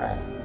right.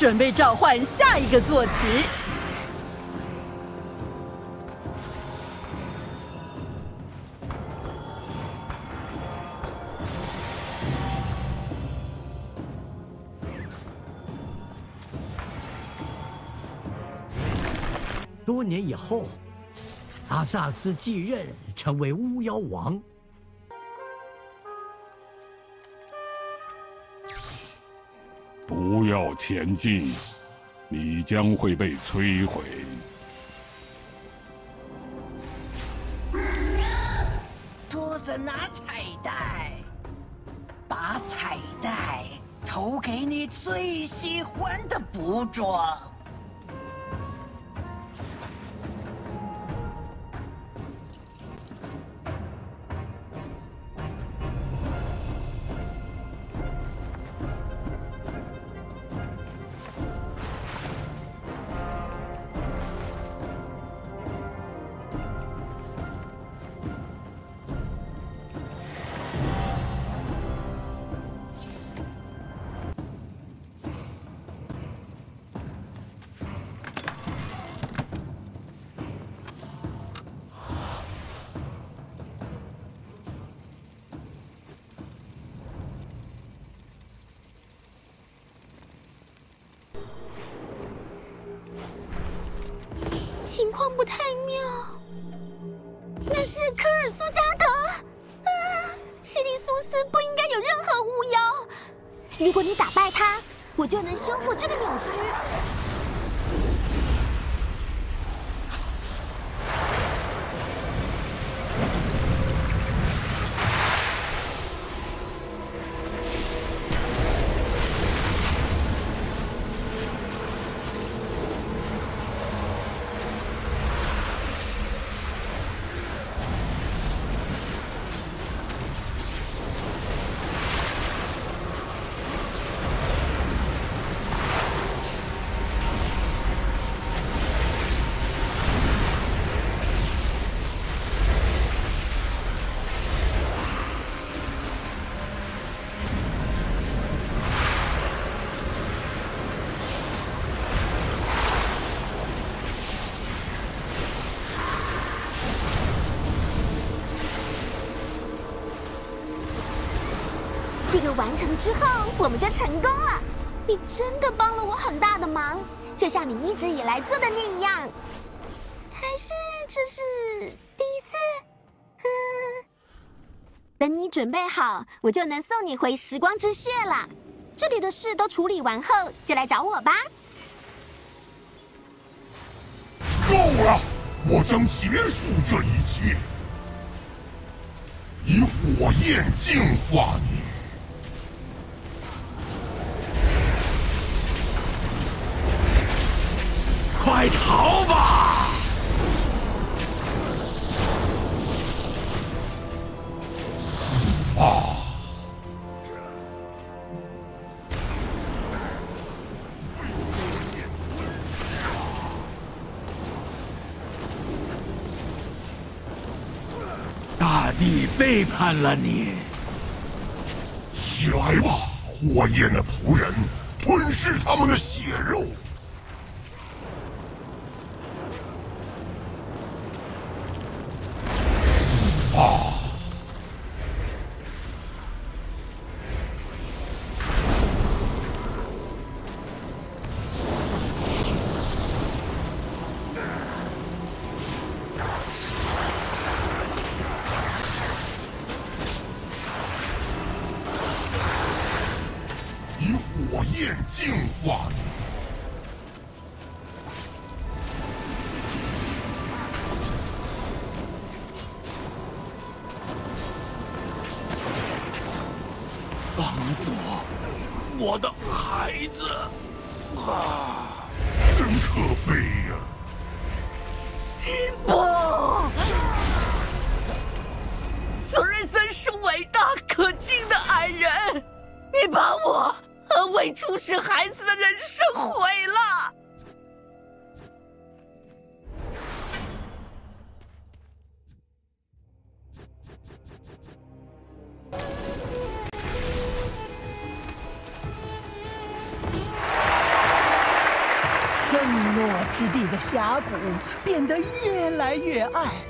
准备召唤下一个坐骑。多年以后，阿萨斯继任，成为巫妖王。不要前进，你将会被摧毁。桌子拿彩带，把彩带投给你最喜欢的服装。情况不太妙，那是科尔苏加德。啊，西里苏斯不应该有任何巫妖。如果你打败他，我就能修复这个扭曲。这个完成之后，我们就成功了。你真的帮了我很大的忙，就像你一直以来做的那样。还是这是第一次？嗯，等你准备好，我就能送你回时光之穴了。这里的事都处理完后，就来找我吧。够了！我将结束这一切，以火焰净化你。快逃吧！啊！大地背叛了你，起来吧，火焰的仆人，吞噬他们的血肉。电净化。帮我，我的孩子！啊！真可悲呀、不，索瑞森是伟大可敬的矮人，你把我和未出世孩子的人生毁了。圣诺之地的峡谷变得越来越暗。